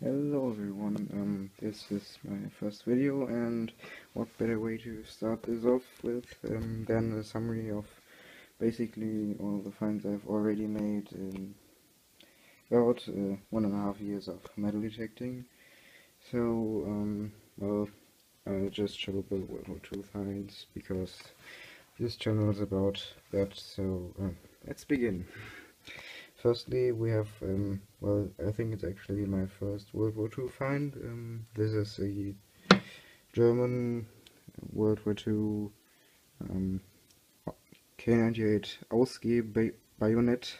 Hello everyone, um, this is my first video and what better way to start this off with um, than a summary of basically all the finds I've already made in about uh, one and a half years of metal detecting. So, um, well, I'll just show the World War II finds because this channel is about that, so uh, let's begin. Firstly, we have, um, well, I think it's actually my first World War II find. Um, this is a German World War II um, K98 Ausgeh bayonet.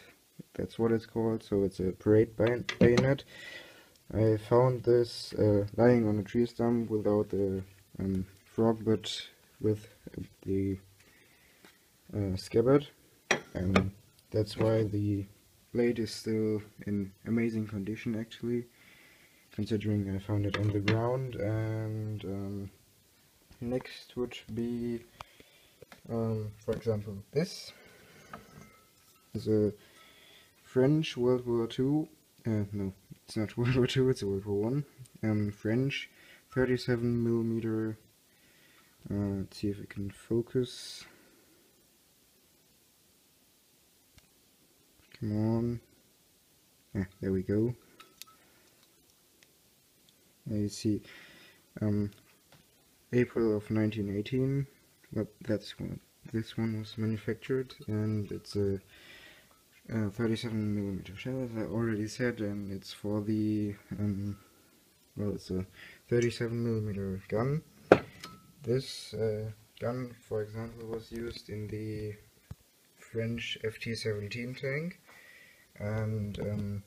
That's what it's called, so it's a parade bayonet. I found this uh, lying on a tree stump without the um, frog, but with the uh, scabbard. And that's why the blade is still in amazing condition actually considering I found it on the ground. And um, next would be um, for example this. Is a French World War II uh, no it's not World War II it's World War One um, French 37 millimeter uh, let's see if we can focus Come on. There we go. you see, um, April of 1918, but that's when this one was manufactured, and it's a, a 37 millimeter shell, as I already said, and it's for the, um, well, it's a 37 millimeter gun. This uh, gun, for example, was used in the French FT-17 tank and um,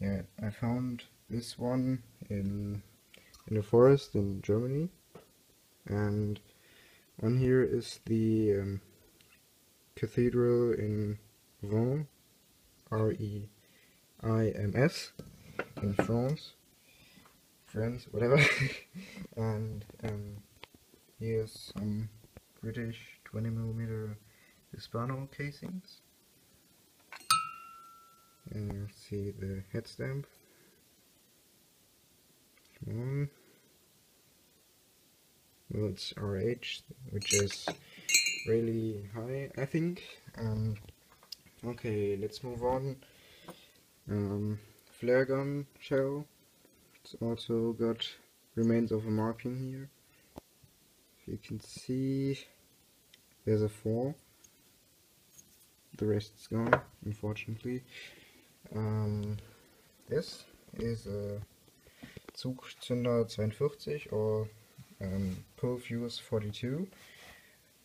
yeah I found this one in in a forest in Germany. And on here is the um, cathedral in Reims R-E-I-M-S in France. France whatever. And um, here's some British 20mm Hispano casings and see the head stamp well it's RH which is really high I think. Um, okay let's move on. Um, flare gun shell. It's also got remains of a marking here. If you can see there's a 4 the rest is gone unfortunately um, this is a Zugzünder 42 or um, Pull Fuse 42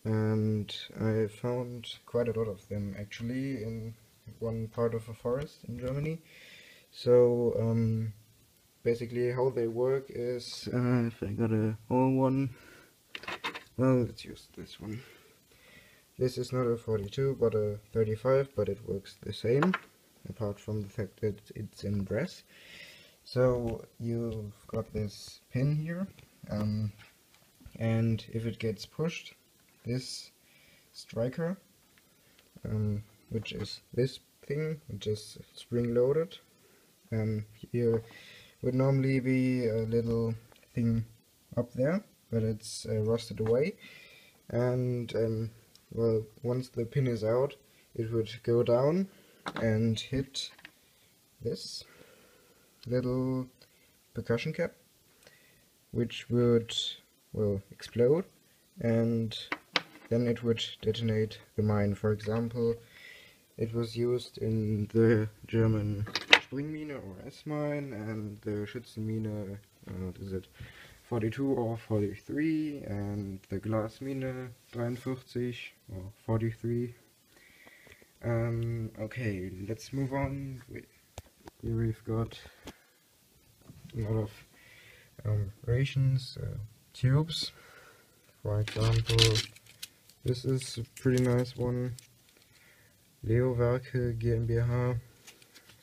and I found quite a lot of them actually in one part of a forest in Germany. So um, basically how they work is uh, if I got a whole one well let's use this one. This is not a 42 but a 35 but it works the same apart from the fact that it's in brass. So you've got this pin here, um, and if it gets pushed, this striker, um, which is this thing, which is spring loaded, um, here would normally be a little thing up there, but it's uh, rusted away, and um, well, once the pin is out, it would go down and hit this little percussion cap which would will explode and then it would detonate the mine. For example it was used in the German Springmine or S-mine and the Schützenmine uh, what is it 42 or 43 and the Glasmine 43 or 43 um, okay, let's move on. Here we've got a lot of um, rations, uh, tubes. For example, this is a pretty nice one. Leo Werke GmbH,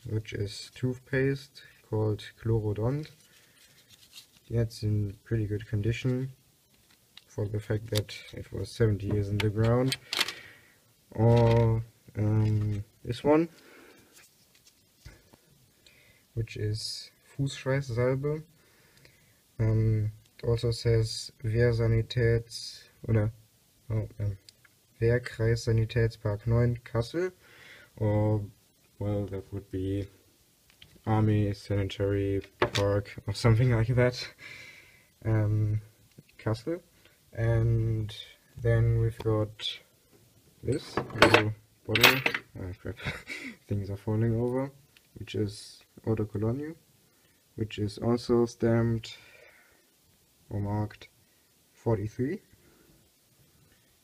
which is toothpaste called Chlorodont. Yeah, it's in pretty good condition for the fact that it was 70 years in the ground. Or um, this one which is Fußschweißsalbe. Um, it also says Wehrsanitäts oder oh, um, Wehrkreissanitätspark 9 Kassel. Or well that would be Army Sanitary Park or something like that. Um, Kassel. And then we've got this. little bottle oh crap things are falling over which is Auto Cologne which is also stamped or marked 43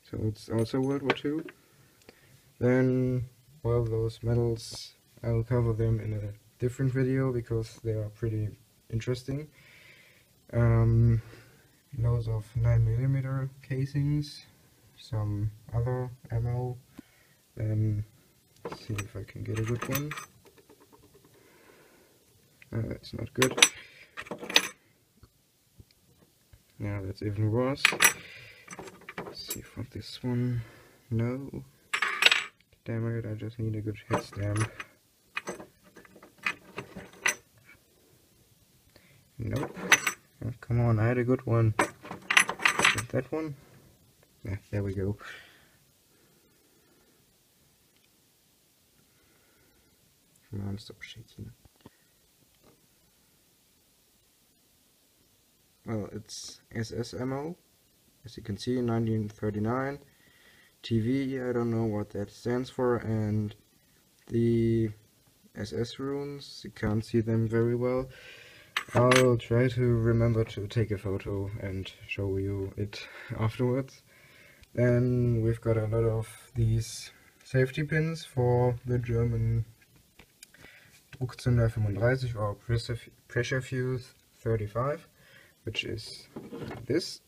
so it's also World War II then well those medals I'll cover them in a different video because they are pretty interesting. Um, loads of 9mm casings some other ammo then see if I can get a good one uh, that's not good now that's even worse. Let's see for this one. No. Damn it, I just need a good head stamp. Nope. Oh, come on, I had a good one. That one? Yeah, there we go. Shaking. well it's SSMO as you can see 1939 TV I don't know what that stands for. And the SS runes you can't see them very well. I'll try to remember to take a photo and show you it afterwards. Then we've got a lot of these safety pins for the German Druckzünder 35 or pressure fuse 35 which is this.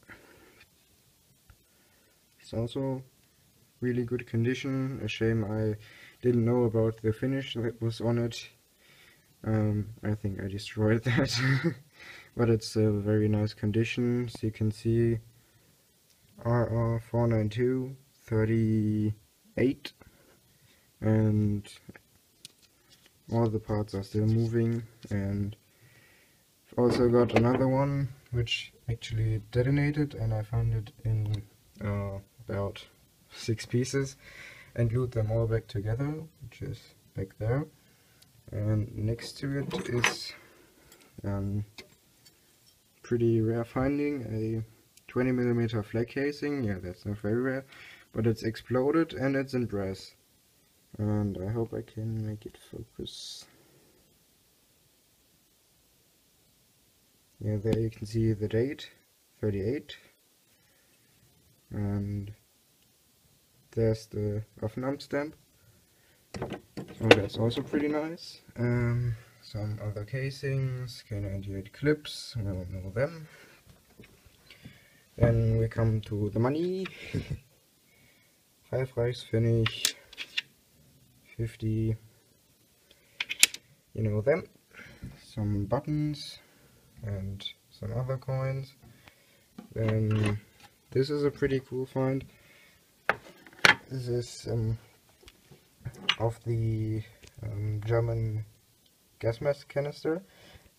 It's also really good condition. A shame I didn't know about the finish that was on it. Um, I think I destroyed that. but it's a very nice condition. So you can see RR492 38 and all the parts are still moving and I've also got another one which actually detonated and I found it in uh, about six pieces and glued them all back together which is back there. And next to it is um, pretty rare finding a 20 millimeter flak casing. Yeah that's not very rare but it's exploded and it's in brass and I hope I can make it focus. Yeah there you can see the date 38 and there's the Waffenamt stamp. So that's also pretty nice. Um, some other casings K98 clips we don't know them. Then we come to the money. 5 Reichspfennig 50 you know them some buttons and some other coins. Then this is a pretty cool find. This is um, of the um, German gas mask canister.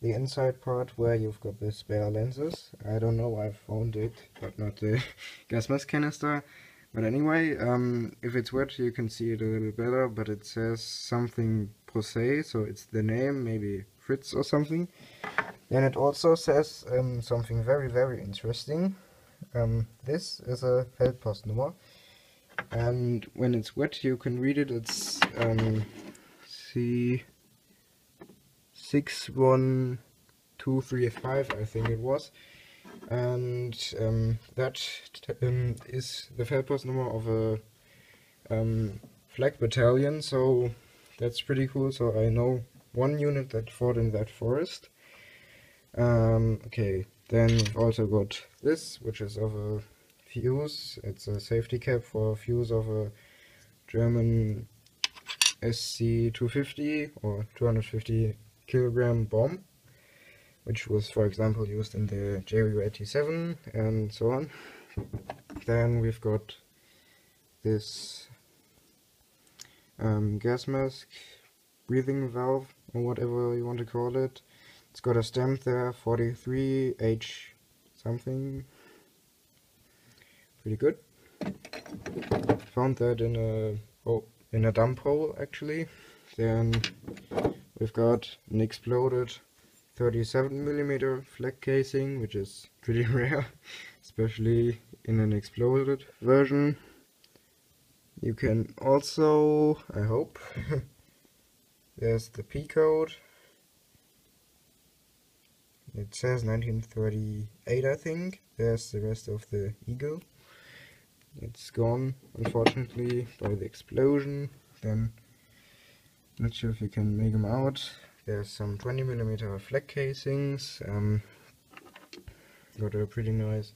The inside part where you've got the spare lenses. I don't know, I found it, but not the gas mask canister. But anyway, um, if it's wet you can see it a little better, but it says something Posay, so it's the name, maybe Fritz or something. Then it also says um, something very, very interesting. Um, this is a Feldpostnummer. And when it's wet, you can read it. It's um, C61235, I think it was. And um, that um, is the Feldpostnummer of a um, flak battalion. So that's pretty cool. So I know one unit that fought in that forest. Okay, then we've also got this, which is of a fuse. It's a safety cap for a fuse of a German SC-250 or 250 kilogram bomb, which was, for example, used in the Ju-87 and so on. Then we've got this um, gas mask breathing valve or whatever you want to call it it's got a stamp there, 43H something. Pretty good. Found that in a oh in a dump hole actually. Then we've got an exploded 37 millimeter flak casing, which is pretty rare, especially in an exploded version. You can also, I hope, there's the P code. It says 1938, I think. There's the rest of the eagle. It's gone, unfortunately, by the explosion. Then, not sure if you can make them out. There's some 20mm flak casings. Um, got a pretty nice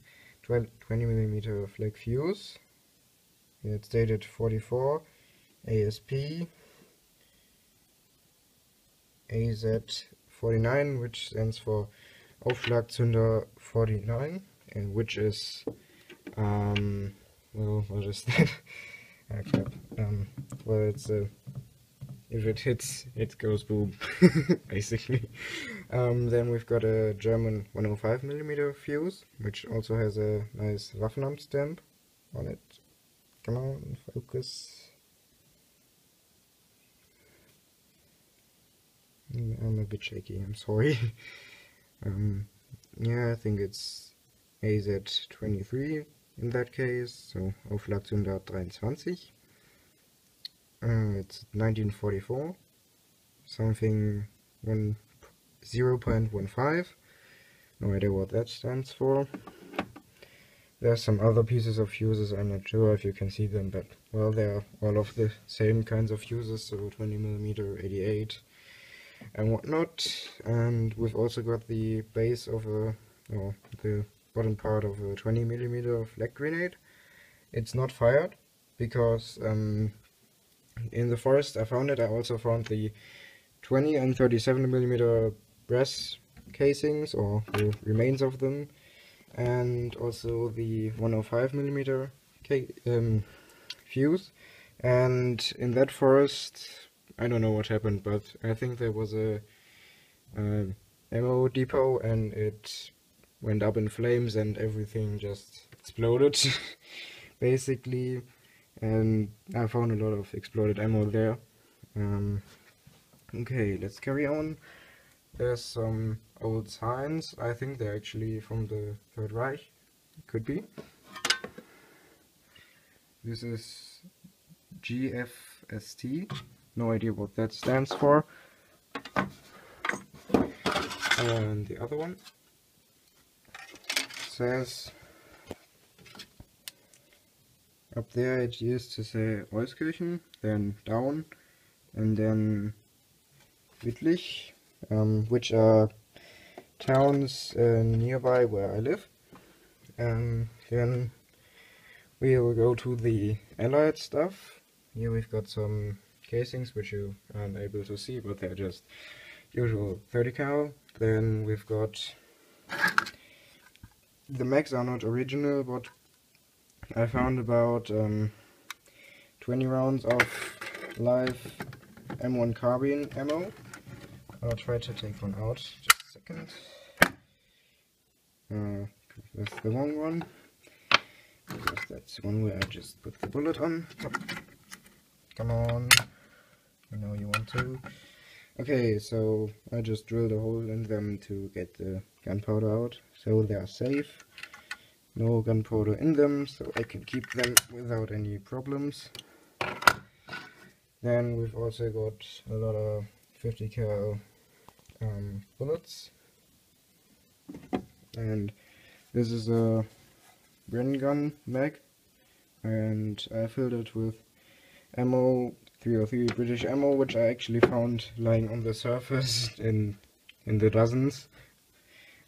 20mm flak fuse. It's dated 44 ASP AZ49, which stands for Aufschlagzünder 49, and which is um, well, what is that? okay. Um, well, it's a if it hits, it goes boom, basically. Um, then we've got a German 105mm fuse, which also has a nice Waffenamt stamp on it. Come on, focus. Mm, I'm a bit shaky, I'm sorry. um, yeah, I think it's AZ23 in that case, so Auflagzünder 23. Uh, it's 1944, something one 0.15. No idea what that stands for. There's some other pieces of fuses, I'm not sure if you can see them, but well, they're all of the same kinds of fuses, so 20mm, 88, and whatnot. And we've also got the base of a, or the bottom part of a 20mm flak grenade. It's not fired, because um, in the forest I found it. I also found the 20 and 37 millimeter brass casings or the remains of them and also the 105 millimeter um, fuse and in that forest I don't know what happened but I think there was a uh, ammo depot and it went up in flames and everything just exploded basically and I found a lot of exploded ammo there. Um, okay, let's carry on. There's some old signs. I think they're actually from the Third Reich. Could be. This is GFST. No idea what that stands for. And the other one says up there it to say Euskirchen, then down, and then Wittlich, um, which are towns uh, nearby where I live. And then we will go to the Allied stuff. Here we've got some casings which you aren't able to see, but they're just usual 30 cal. Then we've got the mags are not original, but I found about um, 20 rounds of live M1 carbine ammo. I'll try to take one out, just a second. Uh, that's the wrong one, because that's the one where I just put the bullet on. Come on, you know you want to. Okay, so I just drilled a hole in them to get the gunpowder out, so they are safe no gunpowder in them so I can keep them without any problems. Then we've also got a lot of 50 cal um, bullets. And this is a Bren gun mag and I filled it with ammo 303 British ammo which I actually found lying on the surface in in the dozens.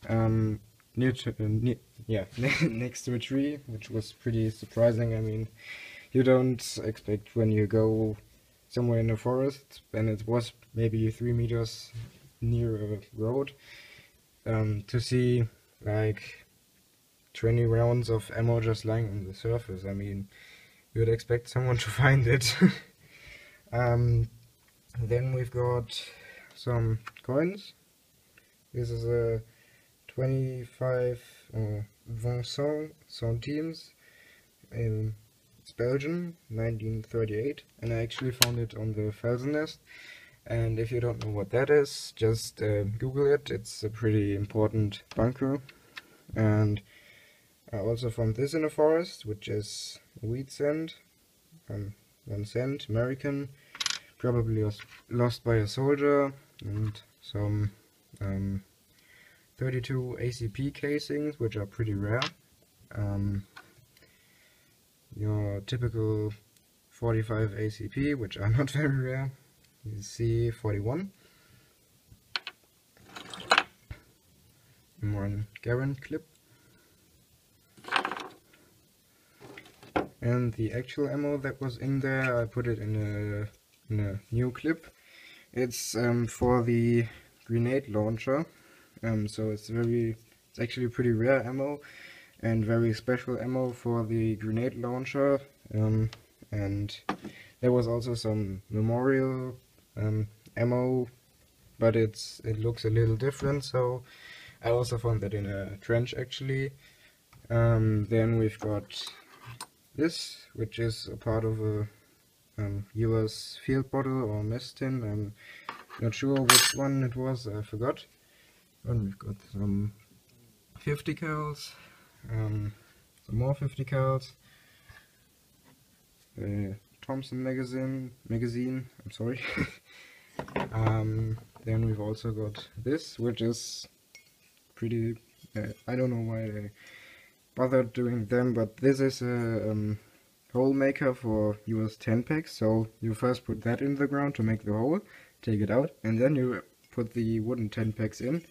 Um, near to, uh, near, yeah, next to a tree, which was pretty surprising. I mean, you don't expect when you go somewhere in a forest, and it was maybe three meters near a road, um, to see like 20 rounds of ammo just lying on the surface. I mean, you'd expect someone to find it. um, then we've got some coins This is a 25 uh, vingt-cinq centimes. Um, it's Belgian, 1938, and I actually found it on the Felsennest. And if you don't know what that is, just uh, Google it. It's a pretty important bunker. And I also found this in a forest, which is wheat cent, um, one cent, American, probably lost by a soldier, and some um, 32 ACP casings, which are pretty rare. Um, your typical 45 ACP, which are not very rare. You see 41. One Garand clip. And the actual ammo that was in there, I put it in a, in a new clip. It's um, for the grenade launcher. Um, so it's very, it's actually pretty rare ammo and very special ammo for the grenade launcher. Um, and there was also some memorial um, ammo, but it's it looks a little different. So I also found that in a trench actually. Um, then we've got this, which is a part of a um, US field bottle or mess tin. I'm not sure which one it was, I forgot. And we've got some 50 cals, um, some more 50 cals, the Thompson magazine, magazine, I'm sorry. um, then we've also got this, which is pretty, uh, I don't know why they bothered doing them, but this is a um, hole maker for US 10 packs, so you first put that in the ground to make the hole, take it out, and then you put the wooden 10 packs in.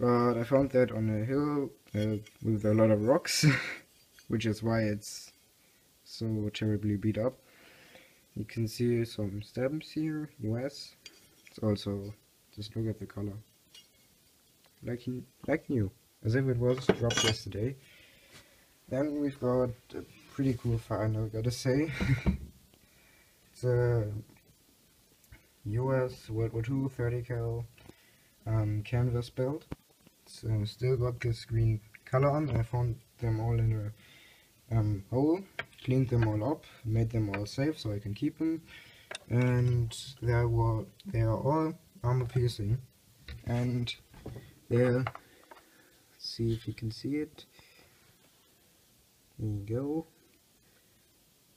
But I found that on a hill uh, with a lot of rocks, which is why it's so terribly beat up. You can see some stamps here, US. It's also, just look at the color. Like, like new, as if it was dropped yesterday. Then we've got a pretty cool find, I gotta say. it's a US World War II 30 cal um, canvas belt. Still got this green color on. I found them all in a um, hole, cleaned them all up, made them all safe so I can keep them. And they were they are all armor piercing, and they're see if you can see it. There you go.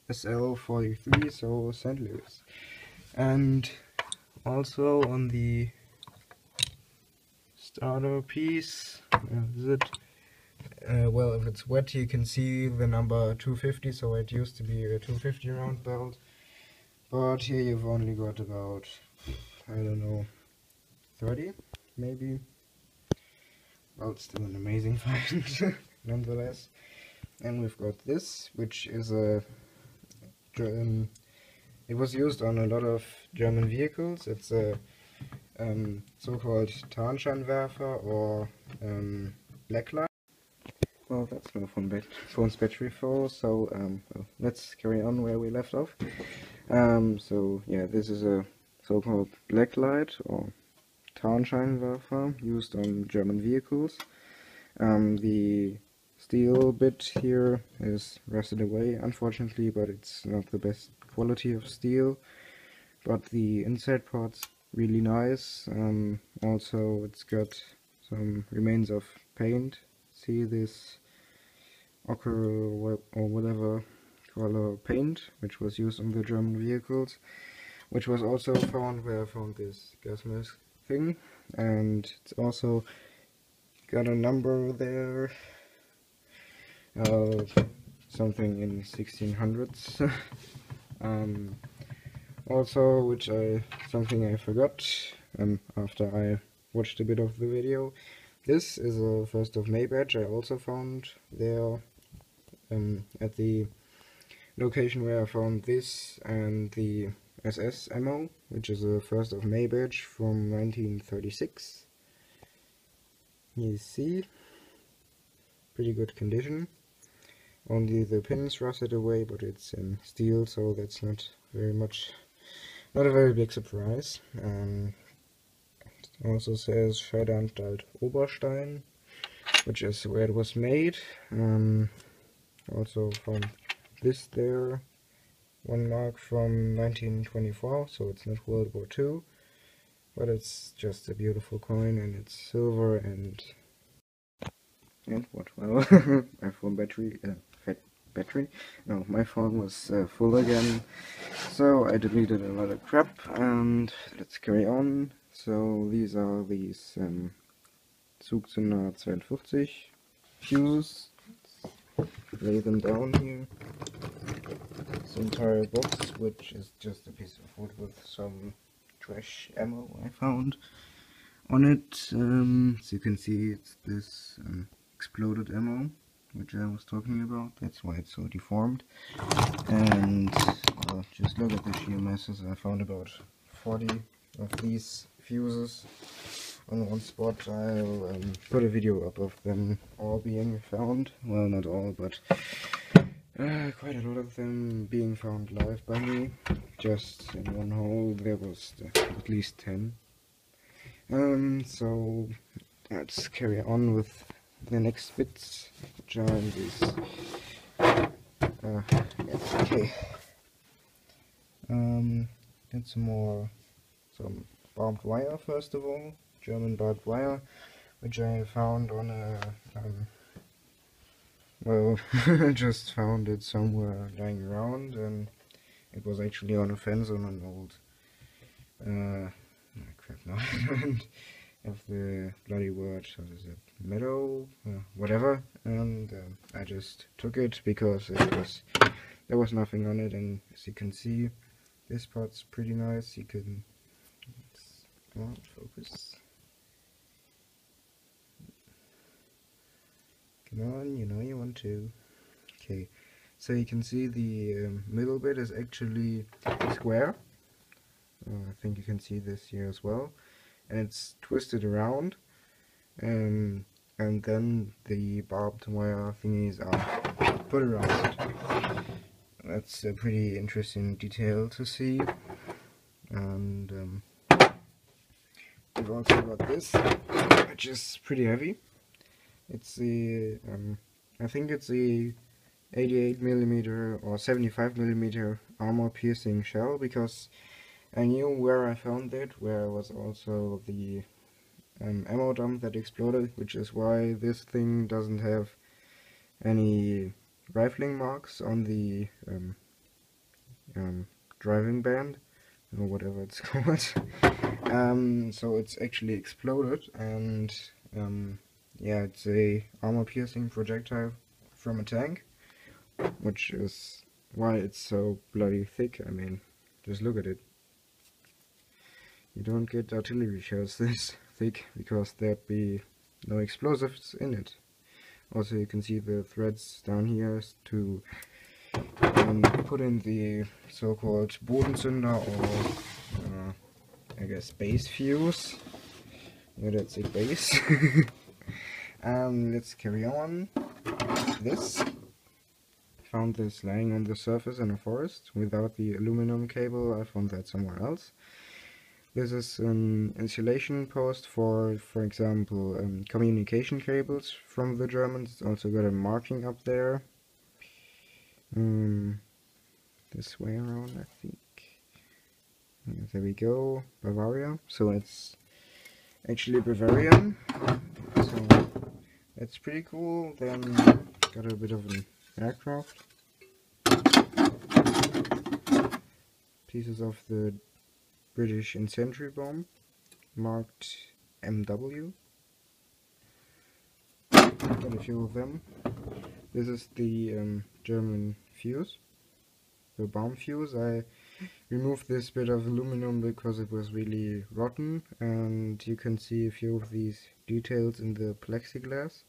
SL43, so St. Louis. And also on the starter piece, is it? Uh, well, if it's wet, you can see the number 250, so it used to be a 250 round belt. But here you've only got about, I don't know, 30, maybe. Well, it's still an amazing find, nonetheless. And we've got this, which is a um, it was used on a lot of German vehicles. It's a um, so-called Tarnscheinwerfer or um, blacklight. Well, that's my phone bat phone's battery full, so um, well, let's carry on where we left off. Um, so yeah, this is a so-called blacklight or Tarnscheinwerfer used on German vehicles. Um, the steel bit here is rusted away unfortunately but it's not the best quality of steel but the inside part's really nice. Um, also it's got some remains of paint. See this ochre or whatever color paint which was used on the German vehicles which was also found where I found this gas mask thing. And it's also got a number there uh, something in 1600s um, also which I something I forgot um, after I watched a bit of the video. This is a 1st of May badge I also found there um, at the location where I found this and the SS ammo which is a 1st of May badge from 1936 you see? Pretty good condition. Only the pins rusted away, but it's in steel, so that's not very much, not a very big surprise. Um, Also says Scheideanstalt Oberstein, which is where it was made. Um, also from this there, one mark from 1924, so it's not World War II, but it's just a beautiful coin and it's silver and and what? Well, my phone battery, uh, battery? No, my phone was uh, full again, so I deleted a lot of crap and let's carry on. So these are these um, Zugzünder 52 fuses lay them down here. This entire box, which is just a piece of wood with some trash ammo I found on it. Um, as you can see, it's this um, exploded ammo, which I was talking about. That's why it's so deformed. And well, just look at the sheer messes. I found about 40 of these fuses on one spot. I'll um, put a video up of them all being found. Well, not all, but uh, quite a lot of them being found live by me. Just in one hole there was uh, at least 10. Um, so let's carry on with the next bits, which are in these. Uh, yeah, okay. Um, get some more, some barbed wire first of all. German barbed wire, which I found on a, um, well, just found it somewhere lying around, and it was actually on a fence on an old, uh, oh crap, no, of the bloody word, what is it, meadow, uh, whatever, and uh, I just took it because it was, there was nothing on it, and as you can see, this part's pretty nice, you can, focus, Come on, you know you want to. Okay, so you can see the um, middle bit is actually square. Uh, I think you can see this here as well. And it's twisted around. Um, and then the barbed wire thingies are put around. That's a pretty interesting detail to see. And um, we've also got this, which is pretty heavy. It's the, um, I think it's the 88 millimeter or 75 millimeter armor piercing shell because I knew where I found it, where was also the um, ammo dump that exploded, which is why this thing doesn't have any rifling marks on the um, um, driving band or whatever it's called. Um, so it's actually exploded and um, yeah, it's a armor-piercing projectile from a tank, which is why it's so bloody thick. I mean, just look at it. You don't get artillery shells this thick, because there'd be no explosives in it. Also, you can see the threads down here to um, put in the so-called Bodenzünder or, uh, I guess, base fuse. Yeah, that's a base. Um, let's carry on. This. Found this lying on the surface in a forest without the aluminum cable. I found that somewhere else. This is an insulation post for, for example, um, communication cables from the Germans. It's also got a marking up there. Um, this way around, I think. there we go, Bavaria. So it's actually Bavarian. So it's pretty cool. Then got a bit of an aircraft. Pieces of the British incendiary bomb marked MW. Got a few of them. This is the um, German fuse, the bomb fuse. I removed this bit of aluminum because it was really rotten and you can see a few of these details in the plexiglass.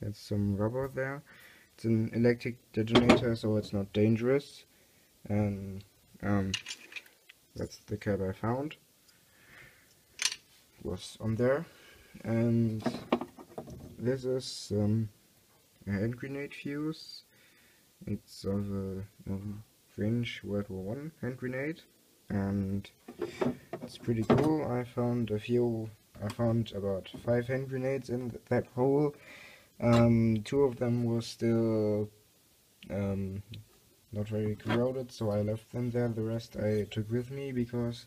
There's some rubber there. It's an electric detonator so it's not dangerous and um, that's the cap I found. Was on there and this is um, a hand grenade fuse. It's of a um, French World War One hand grenade, and it's pretty cool. I found a few, I found about five hand grenades in that hole. Um, two of them were still um, not very corroded, so I left them there. The rest I took with me because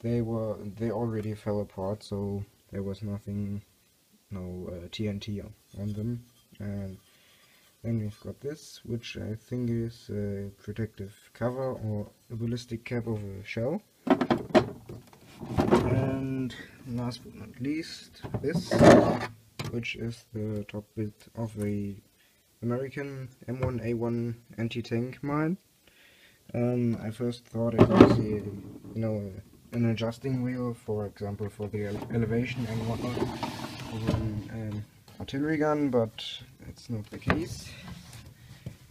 they were they already fell apart, so there was nothing, no uh, TNT on them. And then we've got this, which I think is a protective cover or a ballistic cap of a shell. And last but not least, this, which is the top bit of a American M1A1 anti-tank mine. Um, I first thought it was a, you know, an adjusting wheel, for example, for the ele elevation and whatnot of an um, artillery gun, but it's not the case.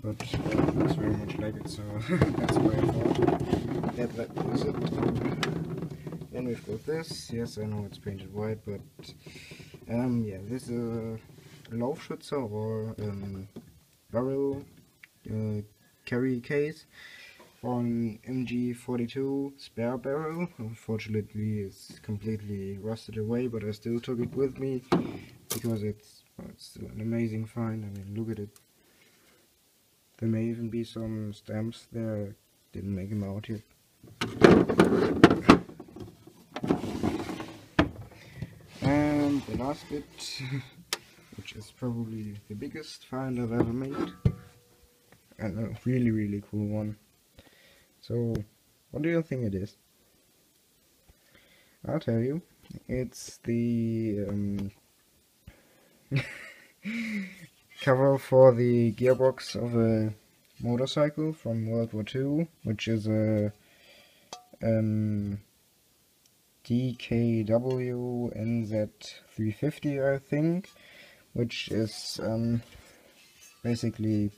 But uh, it looks very much like it, so that's why I thought that that was it. Then we've got this. Yes, I know it's painted white, but um, yeah, this is a Laufschützer or um, barrel uh, carry case on MG42 spare barrel. Unfortunately, it's completely rusted away, but I still took it with me because it's, well, it's still an amazing find. I mean, look at it. There may even be some stamps there. Didn't make them out yet. And the last bit, which is probably the biggest find I've ever made. And a really, really cool one. So, what do you think it is? I'll tell you. It's the um, cover for the gearbox of a motorcycle from World War II, which is a um, DKW NZ350, I think, which is um, basically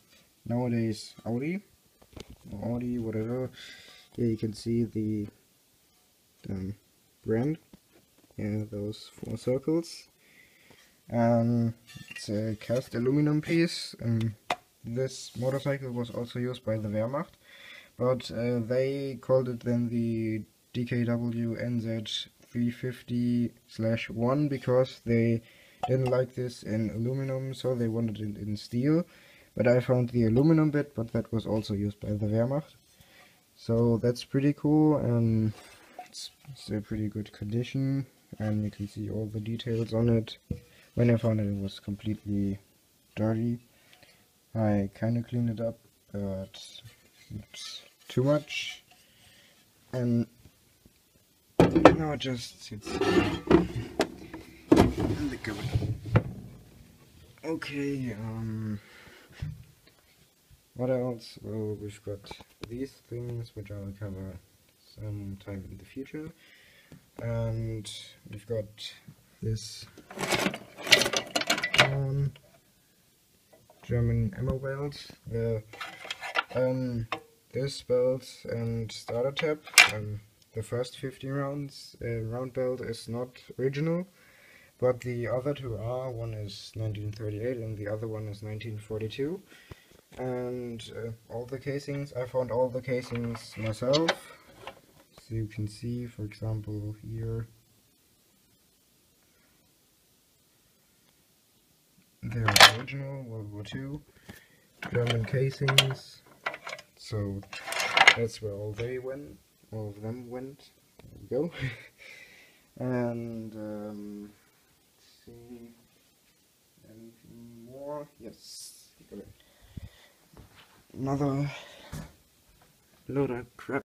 nowadays Audi Audi, whatever. Here you can see the um, brand. Yeah, those four circles. Um, it's a cast aluminum piece. Um, this motorcycle was also used by the Wehrmacht, but uh, they called it then the DKW NZ 350-1 because they didn't like this in aluminum, so they wanted it in steel. But I found the aluminum bit, but that was also used by the Wehrmacht. So that's pretty cool and it's still pretty good condition and you can see all the details on it. When I found it, it was completely dirty. I kind of cleaned it up, but it's too much. And now it just sits in the cupboard. Okay, um... What else? Well, we've got these things, which I'll cover sometime in the future. And we've got this um, German ammo belt. The um, this belt and starter tab. Um, the first 50 rounds uh, round belt is not original, but the other two are. One is 1938 and the other one is 1942 and uh, all the casings, I found all the casings myself, so you can see for example here, they're original World War II, German casings, so that's where all they went, all of them went, there we go, and um, see, anything more, yes, another load of crap.